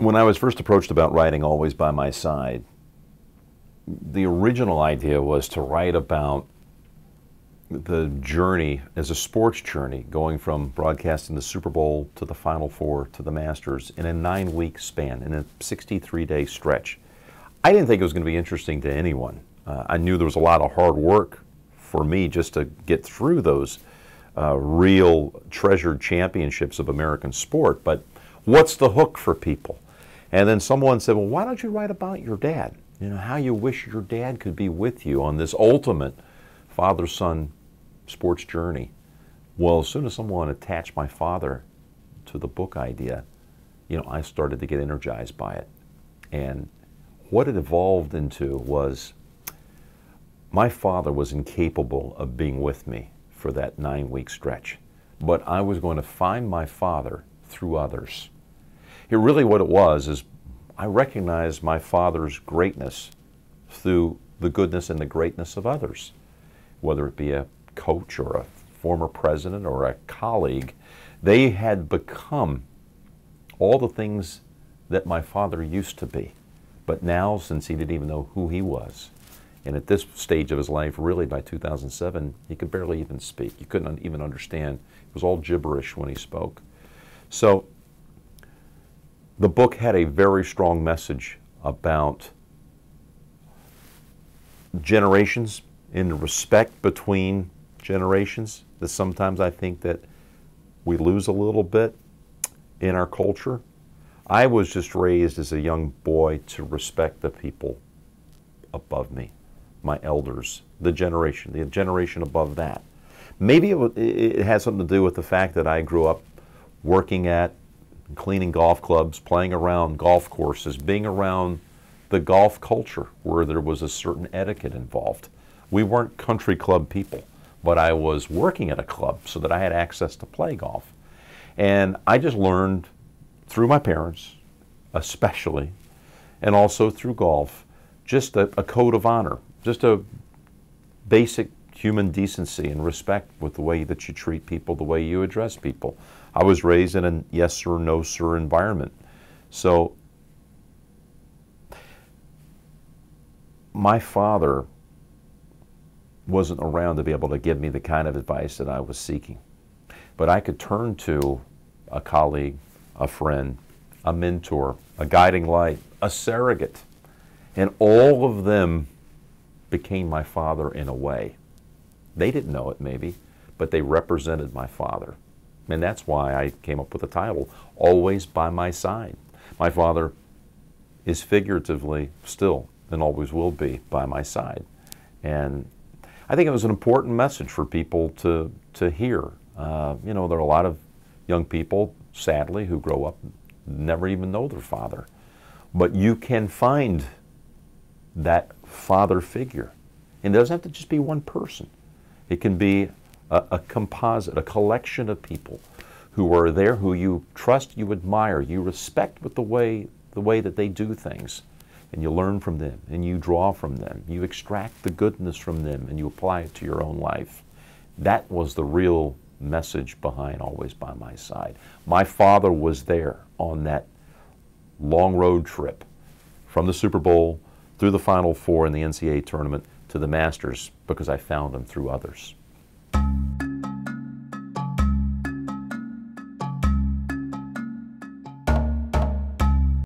when I was first approached about writing Always by My Side, the original idea was to write about the journey as a sports journey, going from broadcasting the Super Bowl to the Final Four to the Masters in a nine week span, in a 63 day stretch. I didn't think it was going to be interesting to anyone. Uh, I knew there was a lot of hard work for me just to get through those uh, real treasured championships of American sport, but what's the hook for people? And then someone said, Well, why don't you write about your dad? You know, how you wish your dad could be with you on this ultimate father son sports journey. Well, as soon as someone attached my father to the book idea, you know, I started to get energized by it. And what it evolved into was my father was incapable of being with me for that nine week stretch, but I was going to find my father through others. Here, really, what it was is I recognized my father's greatness through the goodness and the greatness of others, whether it be a coach or a former president or a colleague, they had become all the things that my father used to be. But now, since he didn't even know who he was, and at this stage of his life, really by 2007, he could barely even speak. You couldn't even understand. It was all gibberish when he spoke. So, the book had a very strong message about generations in respect between generations that sometimes I think that we lose a little bit in our culture. I was just raised as a young boy to respect the people above me, my elders, the generation, the generation above that. Maybe it, it has something to do with the fact that I grew up working at, cleaning golf clubs, playing around golf courses, being around the golf culture where there was a certain etiquette involved. We weren't country club people but I was working at a club so that I had access to play golf. And I just learned through my parents, especially, and also through golf, just a, a code of honor, just a basic human decency and respect with the way that you treat people, the way you address people. I was raised in a yes sir, no sir environment. So my father wasn't around to be able to give me the kind of advice that I was seeking. But I could turn to a colleague, a friend, a mentor, a guiding light, a surrogate, and all of them became my father in a way. They didn't know it, maybe, but they represented my father. And that's why I came up with the title, Always by My Side. My father is figuratively still and always will be by my side. And I think it was an important message for people to, to hear. Uh, you know, there are a lot of young people, sadly, who grow up never even know their father. But you can find that father figure. And it doesn't have to just be one person. It can be a, a, composite, a collection of people who are there, who you trust, you admire, you respect with the way the way that they do things and you learn from them and you draw from them. You extract the goodness from them and you apply it to your own life. That was the real message behind Always by My Side. My father was there on that long road trip from the Super Bowl through the Final Four in the NCAA tournament to the Masters because I found him through others.